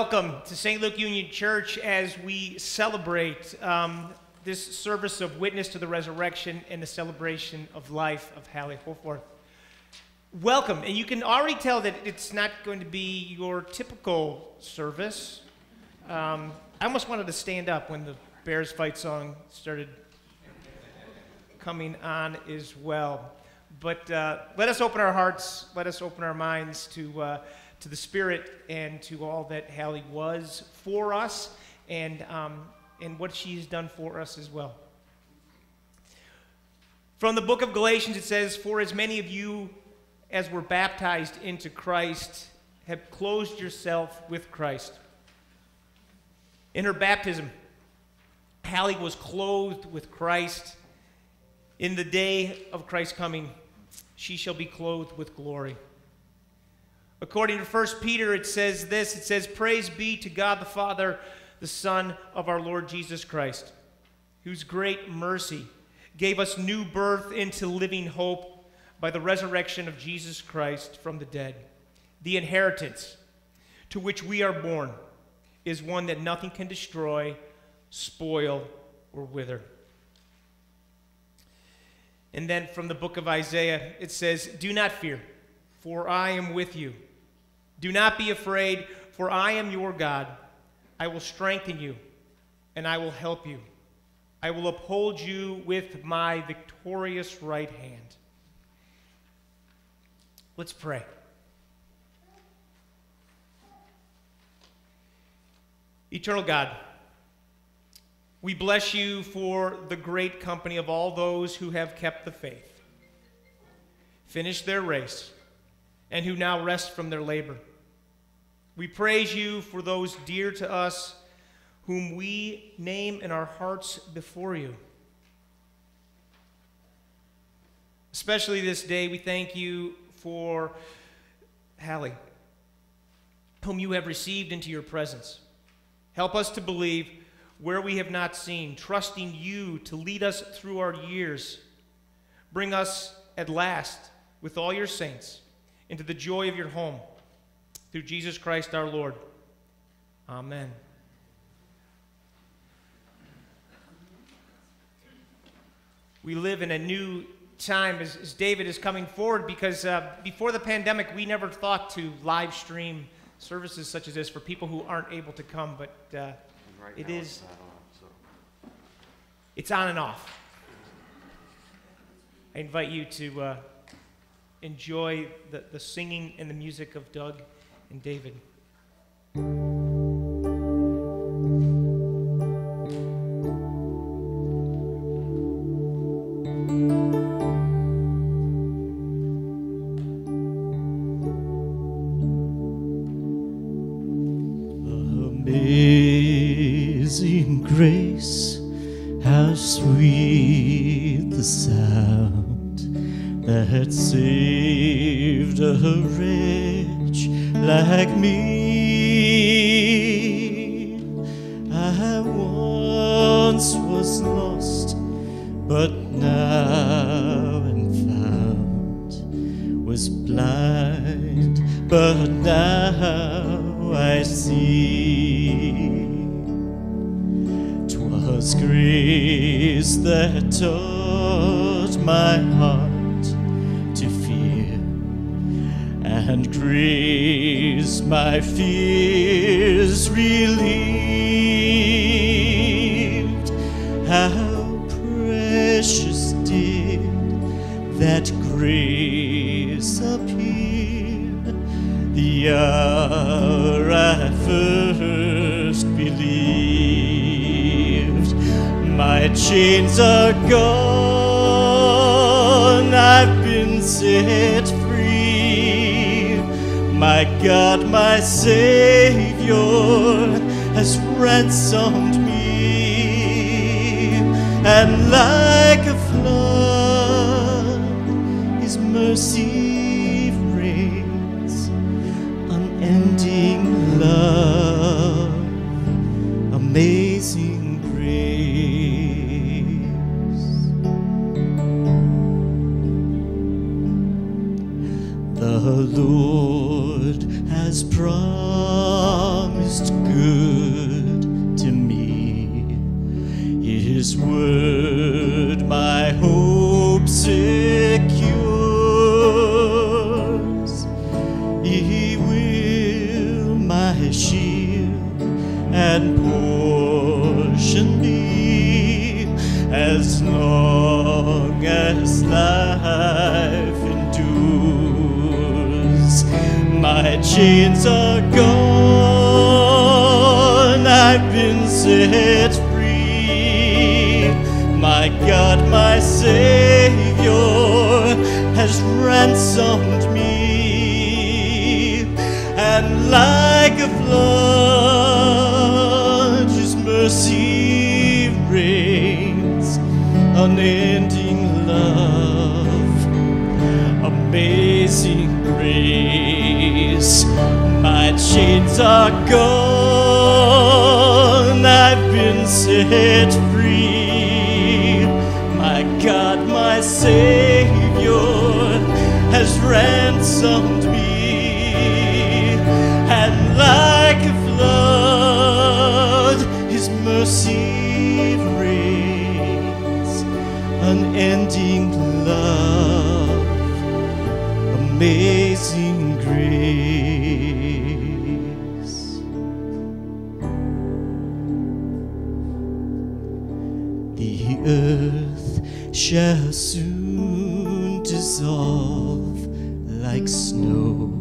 Welcome to St. Luke Union Church as we celebrate um, this service of witness to the resurrection and the celebration of life of Hallie Hoffarth. Welcome, and you can already tell that it's not going to be your typical service. Um, I almost wanted to stand up when the Bears fight song started coming on as well. But uh, let us open our hearts, let us open our minds to. Uh, to the Spirit and to all that Hallie was for us and, um, and what she's done for us as well. From the book of Galatians, it says, For as many of you as were baptized into Christ have closed yourself with Christ. In her baptism, Hallie was clothed with Christ. In the day of Christ's coming, she shall be clothed with glory. According to 1 Peter, it says this it says, Praise be to God the Father, the Son of our Lord Jesus Christ, whose great mercy gave us new birth into living hope by the resurrection of Jesus Christ from the dead. The inheritance to which we are born is one that nothing can destroy, spoil, or wither. And then from the book of Isaiah, it says, Do not fear, for I am with you. Do not be afraid, for I am your God. I will strengthen you, and I will help you. I will uphold you with my victorious right hand. Let's pray. Eternal God, we bless you for the great company of all those who have kept the faith, finished their race, and who now rest from their labor. We praise you for those dear to us whom we name in our hearts before you. Especially this day, we thank you for Hallie, whom you have received into your presence. Help us to believe where we have not seen, trusting you to lead us through our years. Bring us at last, with all your saints, into the joy of your home through Jesus Christ our Lord. Amen. We live in a new time as, as David is coming forward because uh, before the pandemic, we never thought to live stream services such as this for people who aren't able to come, but uh, right it is. It's, on, so. it's on and off. I invite you to uh, enjoy the, the singing and the music of Doug and David. Fears relieved. How precious did that grace appear the hour I first believed. My chains are gone, I've been set free my God, my Has ransomed me, and like a flood, His mercy and portion be as long as life endures. My chains are gone, I've been set free. My God, my Savior has ransomed amazing grace. My chains are gone, I've been set free. My God, my Savior has ransomed The earth shall soon dissolve like snow.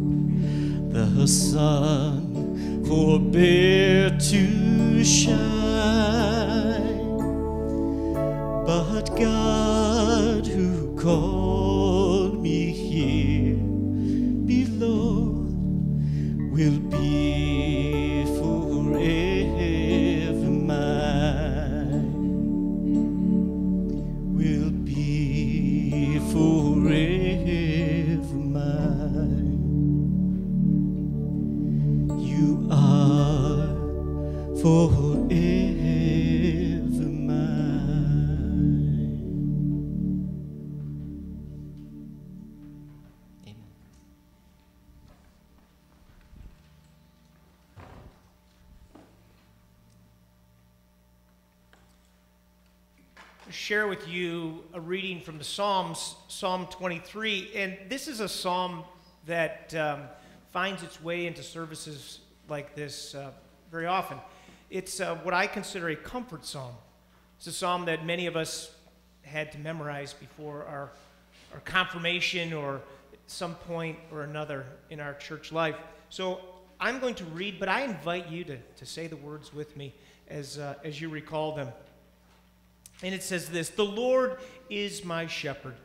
The sun forbear to shine. But God who called reading from the Psalms, Psalm 23. And this is a psalm that um, finds its way into services like this uh, very often. It's uh, what I consider a comfort psalm. It's a psalm that many of us had to memorize before our, our confirmation or some point or another in our church life. So I'm going to read, but I invite you to, to say the words with me as, uh, as you recall them. And it says this The Lord is my shepherd,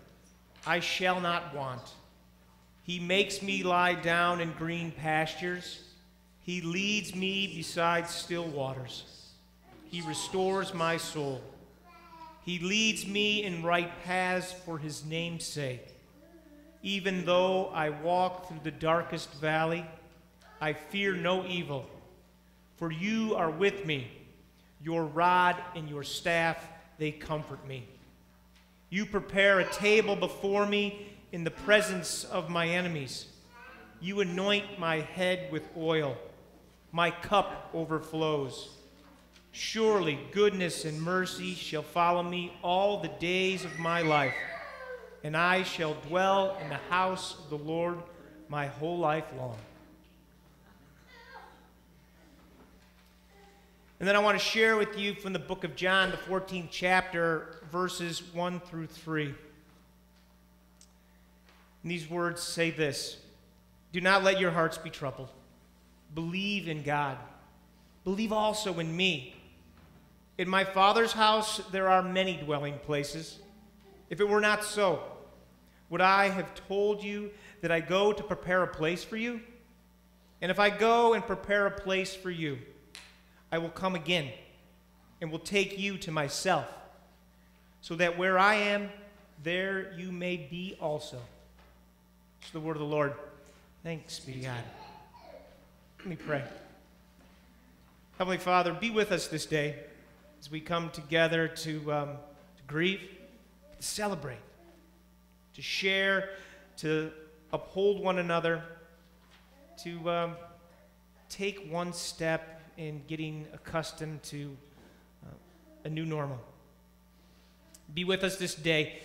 I shall not want. He makes me lie down in green pastures, He leads me beside still waters. He restores my soul. He leads me in right paths for His name's sake. Even though I walk through the darkest valley, I fear no evil, for you are with me. Your rod and your staff, they comfort me. You prepare a table before me in the presence of my enemies. You anoint my head with oil. My cup overflows. Surely goodness and mercy shall follow me all the days of my life, and I shall dwell in the house of the Lord my whole life long. And then I want to share with you from the book of John, the 14th chapter, verses 1 through 3. And these words say this Do not let your hearts be troubled. Believe in God. Believe also in me. In my Father's house there are many dwelling places. If it were not so, would I have told you that I go to prepare a place for you? And if I go and prepare a place for you, I will come again and will take you to myself, so that where I am, there you may be also. It's the word of the Lord. Thanks be to God. Let me pray. Heavenly Father, be with us this day as we come together to, um, to grieve, to celebrate, to share, to uphold one another, to um, take one step in getting accustomed to uh, a new normal. Be with us this day.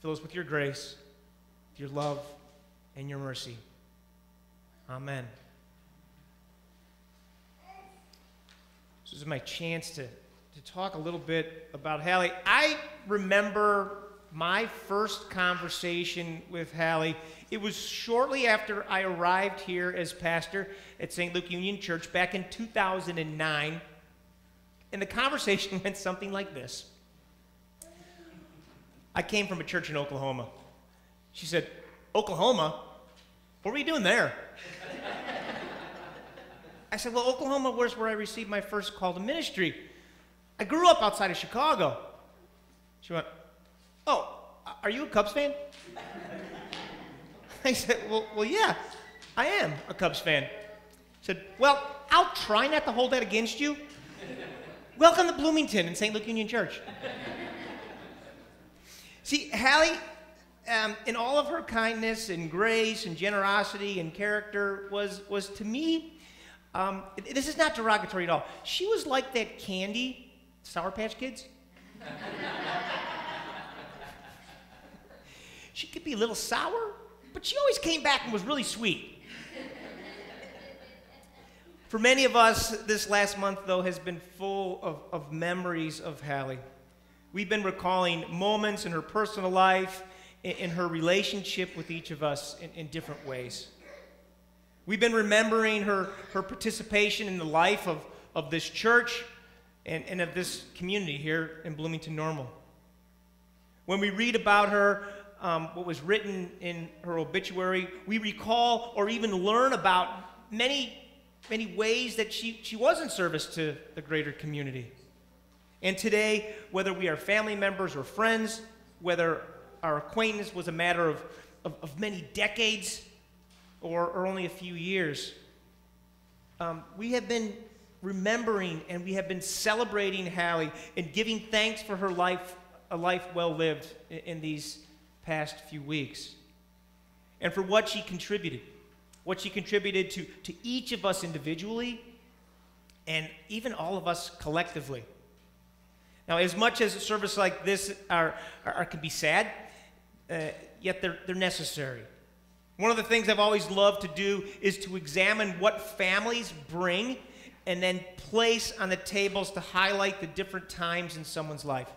Fill us with your grace, your love, and your mercy. Amen. This is my chance to, to talk a little bit about Hallie. I remember my first conversation with Hallie. It was shortly after I arrived here as pastor at St. Luke Union Church back in 2009. And the conversation went something like this I came from a church in Oklahoma. She said, Oklahoma? What were you doing there? I said, Well, Oklahoma was where I received my first call to ministry. I grew up outside of Chicago. She went, Oh, are you a Cubs fan? I said, Well, well yeah, I am a Cubs fan. Said, Well, I'll try not to hold that against you. Welcome to Bloomington and St. Luke Union Church. See, Hallie, um, in all of her kindness and grace and generosity and character, was, was to me um, this is not derogatory at all. She was like that candy, Sour Patch Kids. she could be a little sour, but she always came back and was really sweet. For many of us, this last month, though, has been full of, of memories of Hallie. We've been recalling moments in her personal life, in, in her relationship with each of us in, in different ways. We've been remembering her, her participation in the life of, of this church and, and of this community here in Bloomington Normal. When we read about her, um, what was written in her obituary, we recall or even learn about many, many ways that she, she was in service to the greater community. And today, whether we are family members or friends, whether our acquaintance was a matter of, of, of many decades, or, or only a few years. Um, we have been remembering and we have been celebrating Hallie and giving thanks for her life, a life well lived in, in these past few weeks. And for what she contributed, what she contributed to, to each of us individually and even all of us collectively. Now, as much as service like this are, are, are can be sad, uh, yet they're, they're necessary. One of the things I've always loved to do is to examine what families bring and then place on the tables to highlight the different times in someone's life.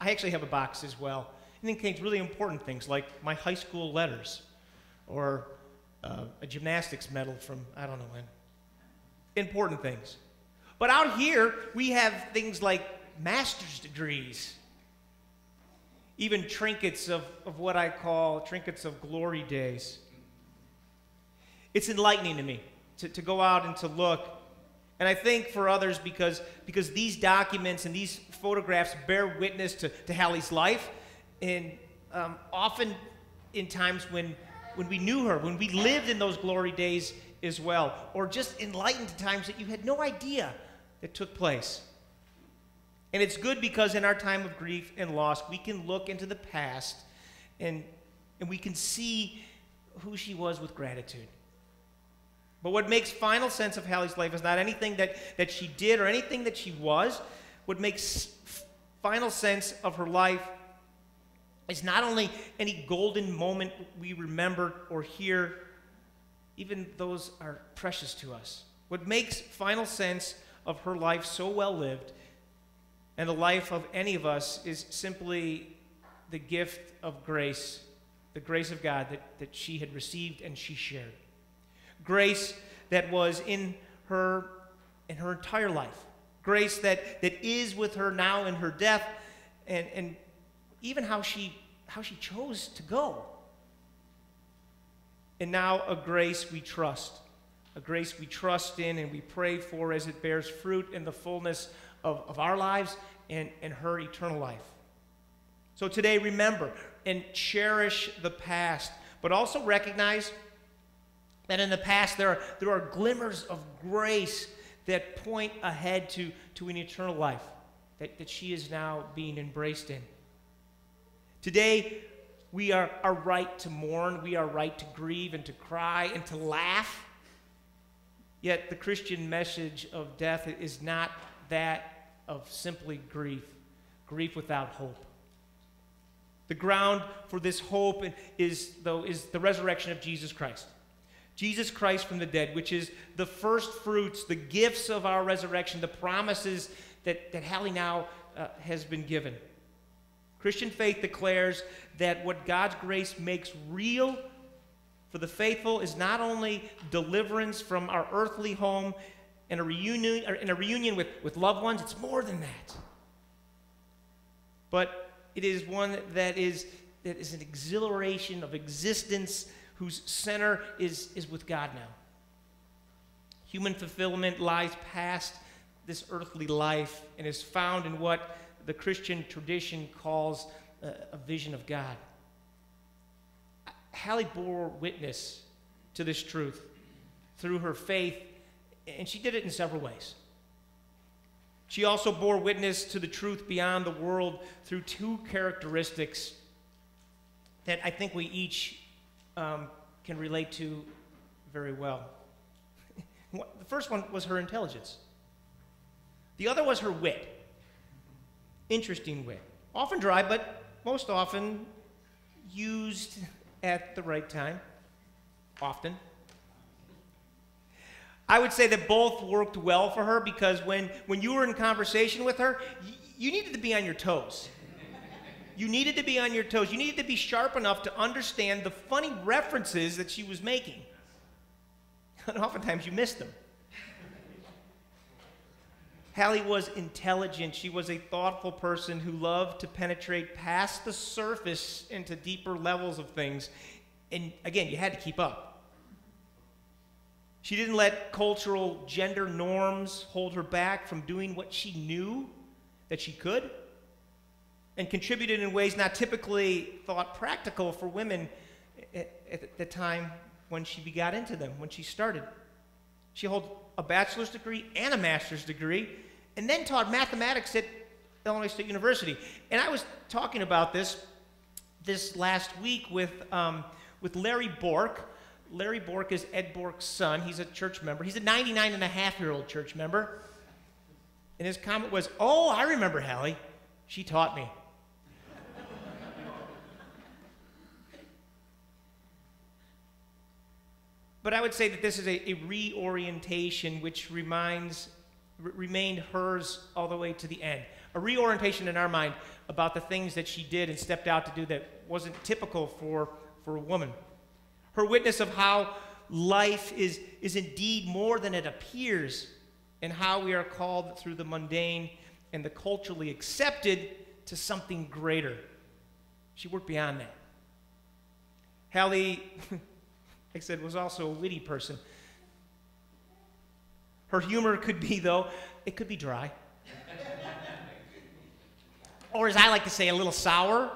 I actually have a box as well. It contains really important things like my high school letters or uh, a gymnastics medal from I don't know when. Important things. But out here, we have things like master's degrees, even trinkets of, of what I call trinkets of glory days. It's enlightening to me to, to go out and to look. And I think for others, because, because these documents and these photographs bear witness to, to Hallie's life, and um, often in times when, when we knew her, when we lived in those glory days as well, or just enlightened times that you had no idea that took place. And it's good because in our time of grief and loss, we can look into the past and, and we can see who she was with gratitude. But what makes final sense of Hallie's life is not anything that, that she did or anything that she was. What makes final sense of her life is not only any golden moment we remember or hear, even those are precious to us. What makes final sense of her life so well lived and the life of any of us is simply the gift of grace, the grace of God that, that she had received and she shared grace that was in her in her entire life, grace that, that is with her now in her death, and, and even how she how she chose to go. And now a grace we trust, a grace we trust in and we pray for as it bears fruit in the fullness of, of our lives and, and her eternal life. So today, remember and cherish the past, but also recognize that in the past there are, there are glimmers of grace that point ahead to, to an eternal life that, that she is now being embraced in. Today, we are, are right to mourn, we are right to grieve and to cry and to laugh. Yet the Christian message of death is not that of simply grief, grief without hope. The ground for this hope is, though, is the resurrection of Jesus Christ. Jesus Christ from the dead, which is the first fruits, the gifts of our resurrection, the promises that, that Hallie now uh, has been given. Christian faith declares that what God's grace makes real for the faithful is not only deliverance from our earthly home and a reunion, and a reunion with, with loved ones, it's more than that. But it is one that is, that is an exhilaration of existence whose center is, is with God now. Human fulfillment lies past this earthly life and is found in what the Christian tradition calls a, a vision of God. Hallie bore witness to this truth through her faith, and she did it in several ways. She also bore witness to the truth beyond the world through two characteristics that I think we each um, can relate to very well. the first one was her intelligence, the other was her wit. Interesting way. Often dry, but most often used at the right time. Often. I would say that both worked well for her because when, when you were in conversation with her, you needed to be on your toes. You needed to be on your toes. You needed to be sharp enough to understand the funny references that she was making. And oftentimes you missed them. Hallie was intelligent. She was a thoughtful person who loved to penetrate past the surface into deeper levels of things. And again, you had to keep up. She didn't let cultural gender norms hold her back from doing what she knew that she could and contributed in ways not typically thought practical for women at, the time when she got into them, when she started. She held a bachelor's degree and a master's degree, and then taught mathematics at Illinois State University. And I was talking about this this last week with, um, with Larry Bork, Larry Bork is Ed Bork's son. He's a church member. He's a 99 and a half year old church member. And his comment was, Oh, I remember Hallie. She taught me. but I would say that this is a, a reorientation which reminds, remained hers all the way to the end. A reorientation in our mind about the things that she did and stepped out to do that wasn't typical for, for a woman her witness of how life is, is indeed more than it appears, and how we are called through the mundane and the culturally accepted to something greater. She worked beyond that. Hallie, like I said, was also a witty person. Her humor could be, though, it could be dry. or as I like to say, a little sour.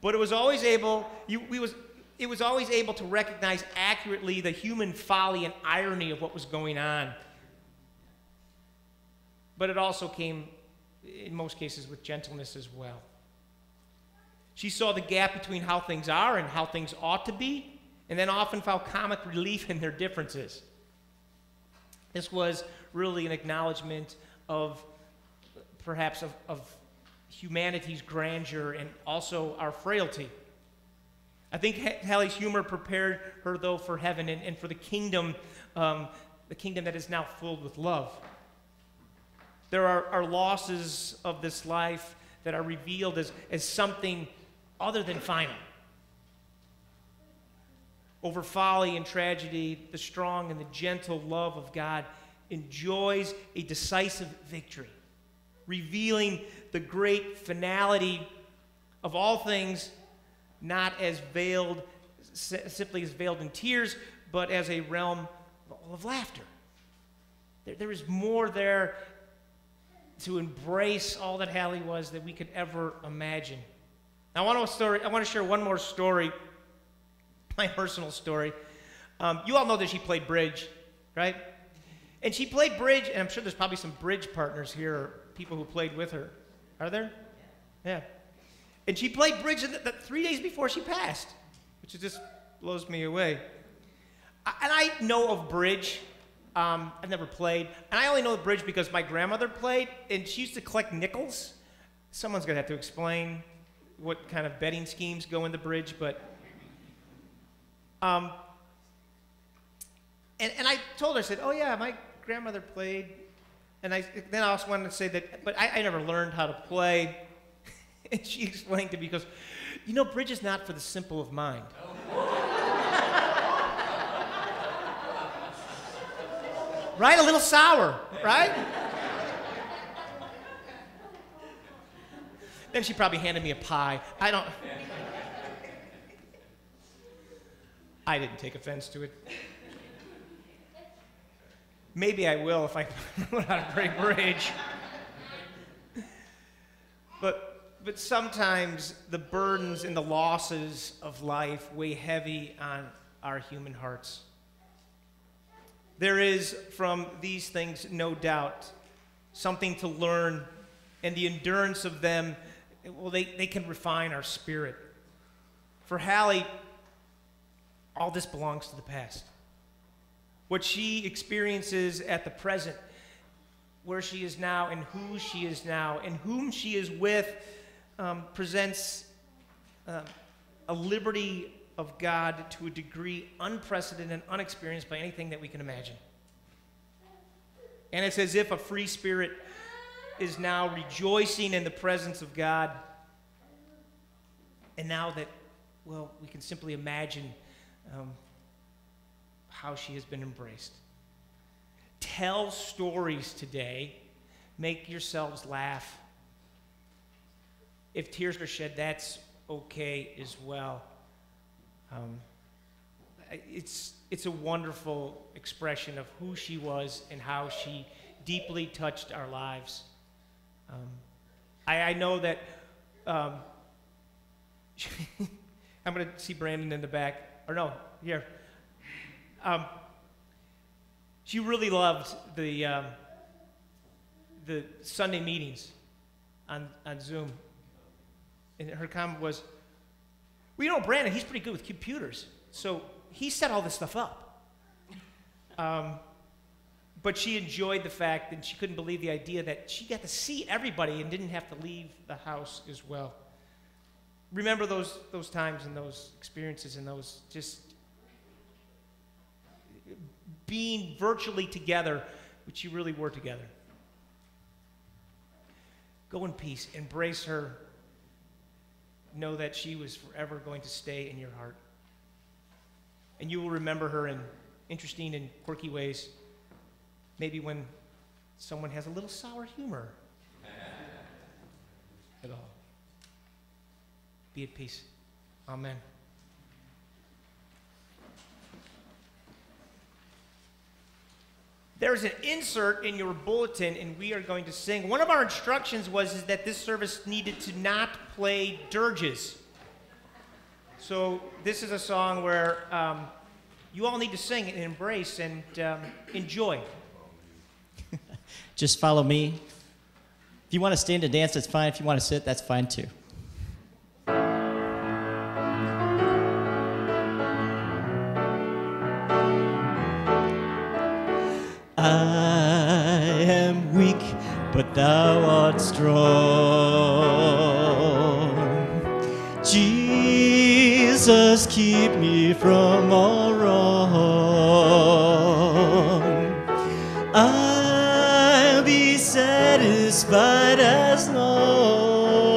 But it was always able, you, we was, it was always able to recognize accurately the human folly and irony of what was going on. But it also came, in most cases, with gentleness as well. She saw the gap between how things are and how things ought to be, and then often found comic relief in their differences. This was really an acknowledgement of perhaps of, of humanity's grandeur and also our frailty. I think Hallie's humor prepared her, though, for heaven and, and for the kingdom, um, the kingdom that is now filled with love. There are, are losses of this life that are revealed as, as something other than final. Over folly and tragedy, the strong and the gentle love of God enjoys a decisive victory, revealing the great finality of all things not as veiled, simply as veiled in tears, but as a realm of laughter. There, there is more there to embrace all that Hallie was that we could ever imagine. I want to story. I want to share one more story, my personal story. Um, you all know that she played bridge, right? And she played bridge, and I'm sure there's probably some bridge partners here, or people who played with her. Are there? Yeah. And she played bridge the, three days before she passed, which just blows me away. I- and I know of bridge. Um, I've never played, and I only know bridge because my grandmother played, and she used to collect nickels. Someone's gonna have to explain what kind of betting schemes go in the bridge, but um, and, and I told her, I said, oh yeah, my grandmother played. And I, then I also wanted to say that, but I, I never learned how to play. and she explained to me, because, you know, bridge is not for the simple of mind. right? A little sour, right? then she probably handed me a pie. I don't. I didn't take offense to it. Maybe I will if I learn how to break bridge. But, but sometimes the burdens and the losses of life weigh heavy on our human hearts. There is from these things, no doubt, something to learn, and the endurance of them, well, they, they can refine our spirit. For Hallie, all this belongs to the past. What she experiences at the present, where she is now, and who she is now, and whom she is with, um, presents uh, a liberty of God to a degree unprecedented and unexperienced by anything that we can imagine. And it's as if a free spirit is now rejoicing in the presence of God. And now that, well, we can simply imagine um, how she has been embraced. Tell stories today. Make yourselves laugh. If tears are shed, that's okay as well. Um, it's, it's a wonderful expression of who she was and how she deeply touched our lives. Um, I, I know that um, I'm going to see Brandon in the back. Or no, here. Um, she really loved the, um, the Sunday meetings on, on Zoom. And her comment was, well, you know, Brandon, he's pretty good with computers. So he set all this stuff up. Um, but she enjoyed the fact that she couldn't believe the idea that she got to see everybody and didn't have to leave the house as well. Remember those, those times and those experiences and those just being virtually together, but you really were together. Go in peace, embrace her. Know that she was forever going to stay in your heart. And you will remember her in interesting and quirky ways. Maybe when someone has a little sour humor at all. Be at peace. Amen. There's an insert in your bulletin, and we are going to sing. One of our instructions was is that this service needed to not play dirges. So this is a song where um, you all need to sing and embrace and um, enjoy. Just follow me. If you want to stand and dance, that's fine. If you want to sit, that's fine too. But thou art strong. Jesus, keep me from all wrong. I'll be satisfied as long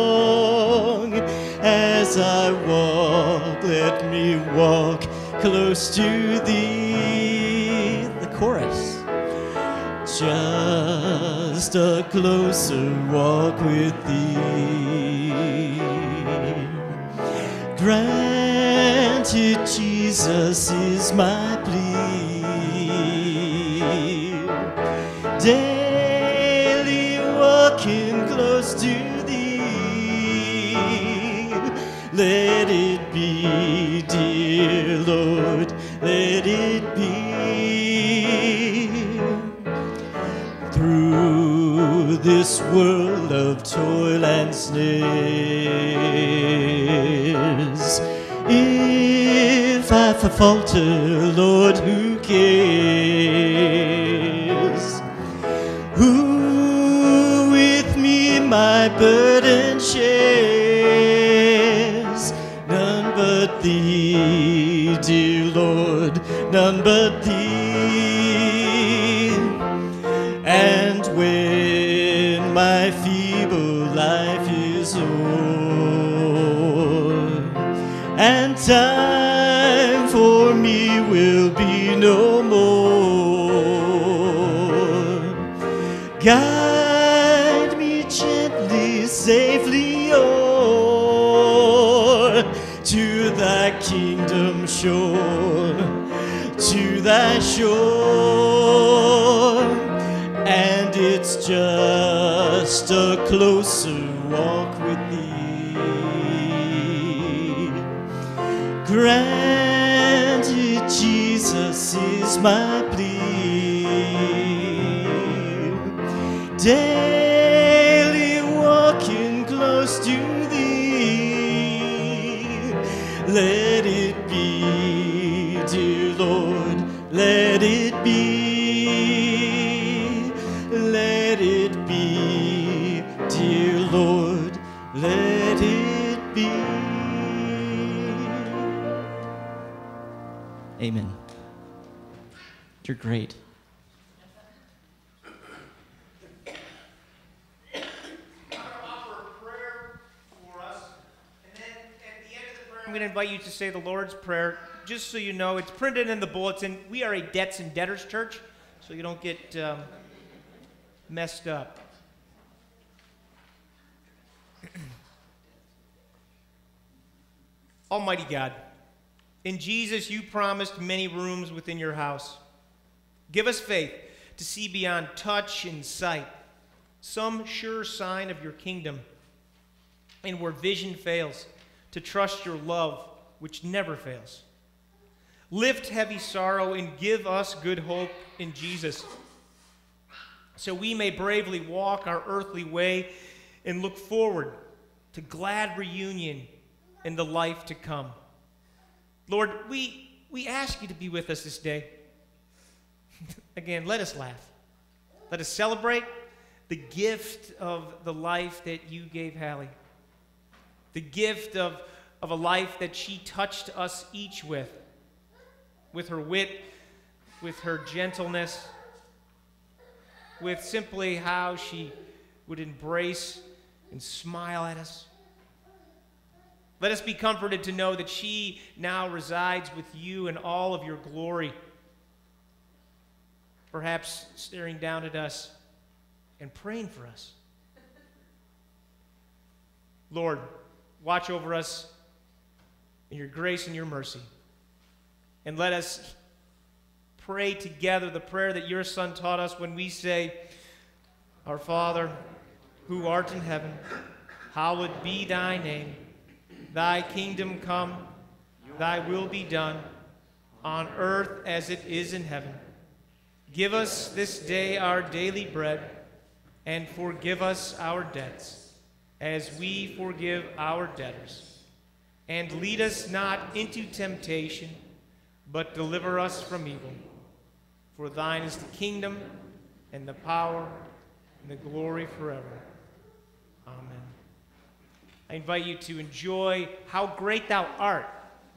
as I walk. Let me walk close to thee. The chorus. Just a closer walk with thee. Granted, Jesus is my plea. Daily walking close to thee. Let it be, this world of toil and snares, if I falter, Lord, who cares? And time for me will be no more, guide me gently, safely o'er to thy kingdom shore, to thy shore, and it's just a closer You're great. I'm going to invite you to say the Lord's Prayer. Just so you know, it's printed in the bulletin. We are a debts and debtors church, so you don't get um, messed up. Almighty God, in Jesus, you promised many rooms within your house. Give us faith to see beyond touch and sight, some sure sign of your kingdom. And where vision fails, to trust your love, which never fails. Lift heavy sorrow and give us good hope in Jesus, so we may bravely walk our earthly way and look forward to glad reunion in the life to come. Lord, we, we ask you to be with us this day. Again, let us laugh. Let us celebrate the gift of the life that you gave Hallie, the gift of, of a life that she touched us each with, with her wit, with her gentleness, with simply how she would embrace and smile at us. Let us be comforted to know that she now resides with you in all of your glory. Perhaps staring down at us and praying for us. Lord, watch over us in your grace and your mercy. And let us pray together the prayer that your Son taught us when we say, Our Father, who art in heaven, hallowed be thy name. Thy kingdom come, thy will be done, on earth as it is in heaven. Give us this day our daily bread, and forgive us our debts, as we forgive our debtors. And lead us not into temptation, but deliver us from evil. For thine is the kingdom, and the power, and the glory forever. Amen. I invite you to enjoy how great thou art,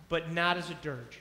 but not as a dirge.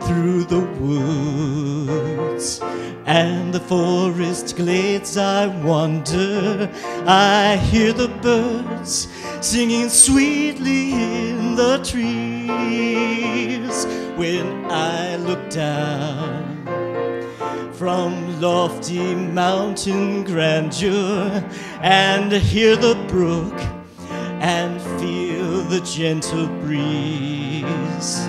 Through the woods and the forest glades I wander, I hear the birds singing sweetly in the trees. When I look down from lofty mountain grandeur and hear the brook and feel the gentle breeze.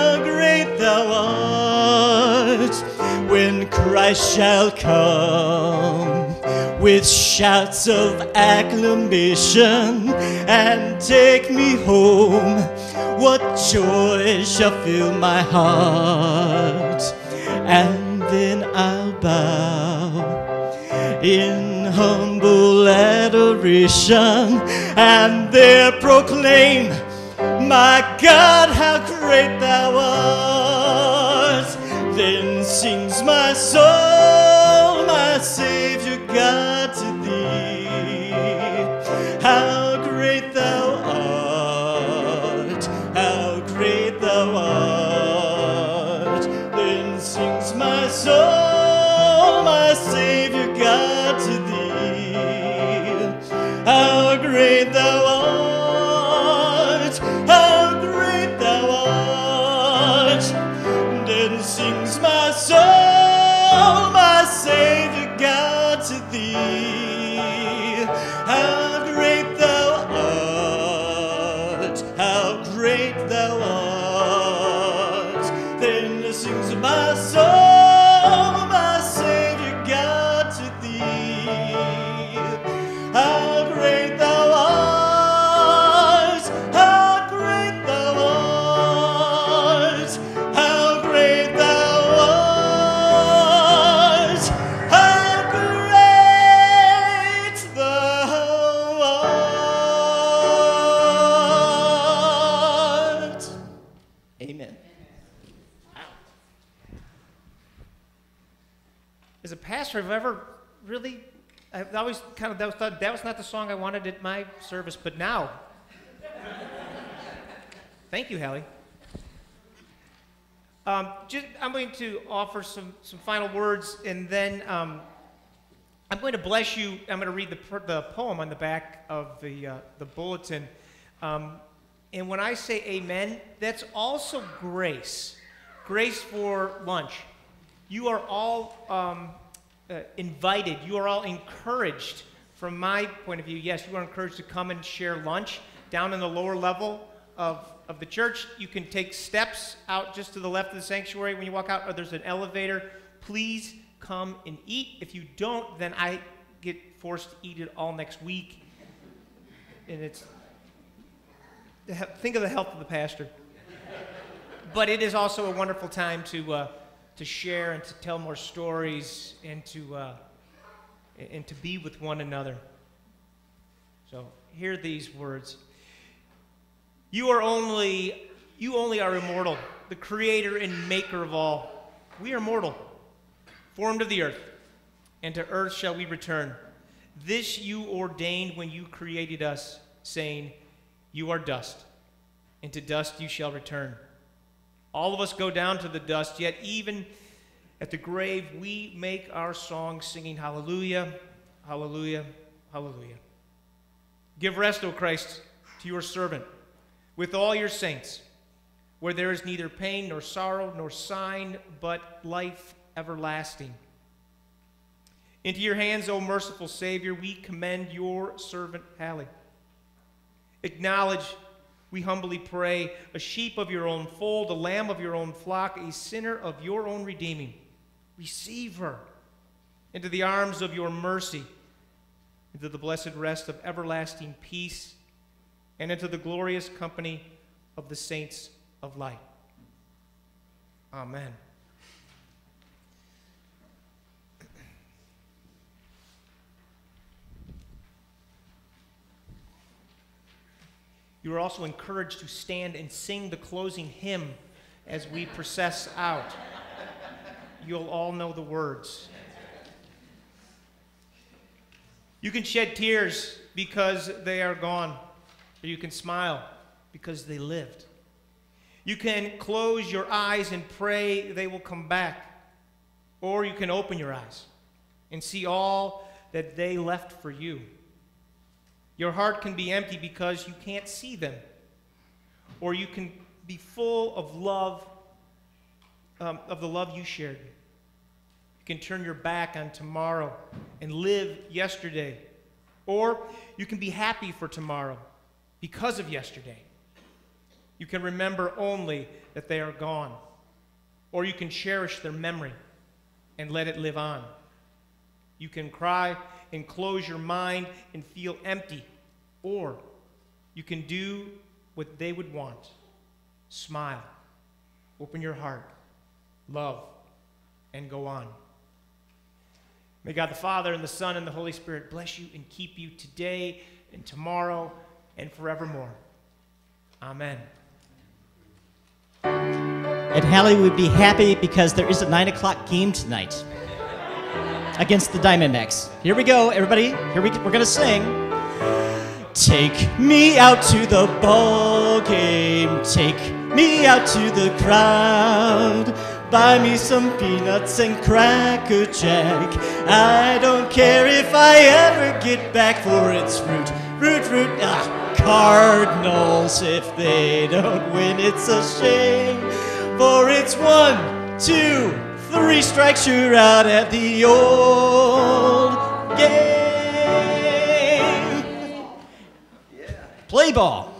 Christ shall come with shouts of acclamation and take me home, what joy shall fill my heart? And then I'll bow in humble adoration and there proclaim, My God, how great thou art. Then my soul, my Savior God, always kind of that was, thought that was not the song I wanted at my service, but now. Thank you, Hallie. Um, just, I'm going to offer some, some final words, and then um, I'm going to bless you. I'm going to read the, the poem on the back of the, uh, the bulletin. Um, and when I say amen, that's also grace. Grace for lunch. You are all um, uh, invited. You are all encouraged. From my point of view, yes, you are encouraged to come and share lunch down in the lower level of, of the church. You can take steps out just to the left of the sanctuary when you walk out, or there's an elevator. Please come and eat. If you don't, then I get forced to eat it all next week. And it's think of the health of the pastor. but it is also a wonderful time to uh, to share and to tell more stories and to uh, and to be with one another. So hear these words. You are only you only are immortal, the creator and maker of all. We are mortal, formed of the earth, and to earth shall we return. This you ordained when you created us, saying, You are dust, and to dust you shall return. All of us go down to the dust, yet even at the grave we make our song singing hallelujah, hallelujah, hallelujah. Give rest, O Christ, to your servant with all your saints, where there is neither pain nor sorrow nor sign, but life everlasting. Into your hands, O merciful Savior, we commend your servant Hallie. Acknowledge, we humbly pray, a sheep of your own fold, a lamb of your own flock, a sinner of your own redeeming. Receive her into the arms of your mercy, into the blessed rest of everlasting peace, and into the glorious company of the saints of light. Amen. You are also encouraged to stand and sing the closing hymn as we process out. You'll all know the words. You can shed tears because they are gone, or you can smile because they lived. You can close your eyes and pray they will come back, or you can open your eyes and see all that they left for you. Your heart can be empty because you can't see them. Or you can be full of love, um, of the love you shared. You can turn your back on tomorrow and live yesterday. Or you can be happy for tomorrow because of yesterday. You can remember only that they are gone. Or you can cherish their memory and let it live on. You can cry and close your mind and feel empty. Or you can do what they would want smile, open your heart, love, and go on. May God the Father, and the Son, and the Holy Spirit bless you and keep you today and tomorrow and forevermore. Amen. And Hallie would be happy because there is a 9 o'clock game tonight against the Diamondbacks. Here we go, everybody. Here we, we're going to sing. Take me out to the ball game. Take me out to the crowd. Buy me some peanuts and cracker jack. I don't care if I ever get back for it's root, root, root. Ah, Cardinals, if they don't win, it's a shame. For it's one, two, three strikes, you're out at the old game. Play ball.